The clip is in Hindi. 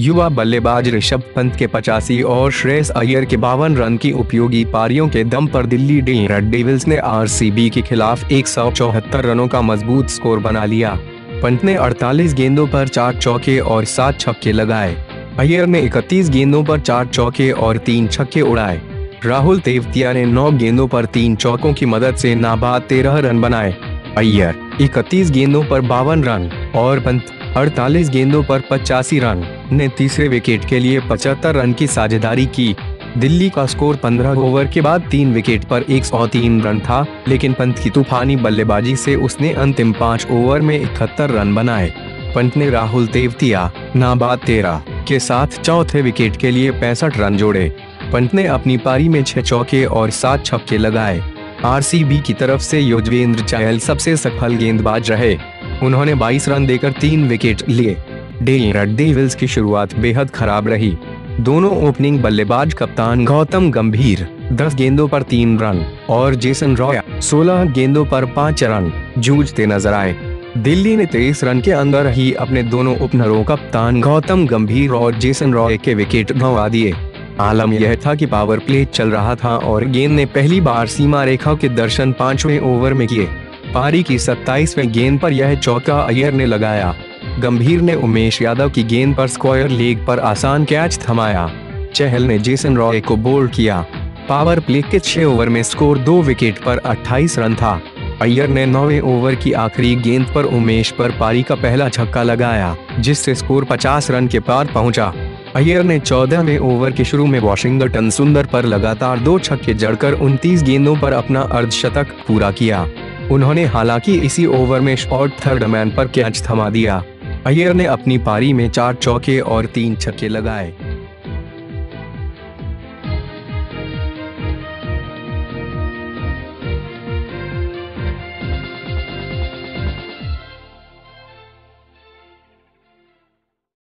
युवा बल्लेबाज ऋषभ पंत के पचासी और श्रेयस अय्यर के बावन रन की उपयोगी पारियों के दम पर दिल्ली रेड डेविल्स ने आरसीबी के खिलाफ एक सौ चौहत्तर रनों का मज़बूत स्कोर बना लिया। पंत ने 48 गेंदों पर चार चौके और सात छक्के लगाए। अय्यर ने 31 गेंदों पर चार चौके और तीन छक्के उड़ाए। राहुल तेवतिया ने नौ गेंदों पर तीन चौकों की मदद से नाबाद तेरह रन बनाए। अय्यर, इकतीस गेंदों पर बावन रन और पंत 48 गेंदों पर पचासी रन। ने तीसरे विकेट के लिए 75 रन की साझेदारी की। दिल्ली का स्कोर 15 ओवर के बाद तीन विकेट पर 103 रन था, लेकिन पंत की तूफानी बल्लेबाजी से उसने अंतिम पाँच ओवर में इकहत्तर रन बनाए। पंत ने राहुल देवतिया नाबाद तेरह के साथ चौथे विकेट के लिए पैंसठ रन जोड़े। पंत ने अपनी पारी में छह चौके और सात छक्के लगाए। आरसीबी की तरफ़ से युजवेंद्र चहल सबसे सफल गेंदबाज रहे। उन्होंने 22 रन देकर तीन विकेट लिए। डेविल्स की शुरुआत बेहद खराब रही। दोनों ओपनिंग बल्लेबाज कप्तान गौतम गंभीर 10 गेंदों पर तीन रन, और जेसन रॉय 16 गेंदों पर पाँच रन, जूझते नज़र आए। दिल्ली ने तेईस रन के अंदर ही अपने दोनों ओपनरों कप्तान गौतम गंभीर और जेसन रॉय के विकेट गंवा दिए। आलम यह था कि पावर प्ले चल रहा था और गेंद ने पहली बार सीमा रेखा के दर्शन पाँचवें ओवर में किए। पारी की सत्ताईसवें गेंद पर यह चौका अय्यर ने लगाया। गंभीर ने उमेश यादव की गेंद पर स्क्वायर लेग पर आसान कैच थमाया। चहल ने जेसन रॉय को बोल्ड किया। पावर प्ले के छह ओवर में स्कोर दो विकेट पर 28 रन था। अय्यर ने नौवे ओवर की आखिरी गेंद पर उमेश पर पारी का पहला छक्का लगाया, जिससे स्कोर 50 रन के पार पहुँचा। अय्यर ने चौदहवें ओवर के शुरू में वॉशिंगटन सुंदर पर लगातार दो छक्के जड़कर 29 गेंदों पर अपना अर्धशतक पूरा किया। उन्होंने हालाँकि इसी ओवर में शॉर्ट थर्ड मैन पर कैच थमा दिया। अय्यर ने अपनी पारी में चार चौके और तीन छक्के लगाए।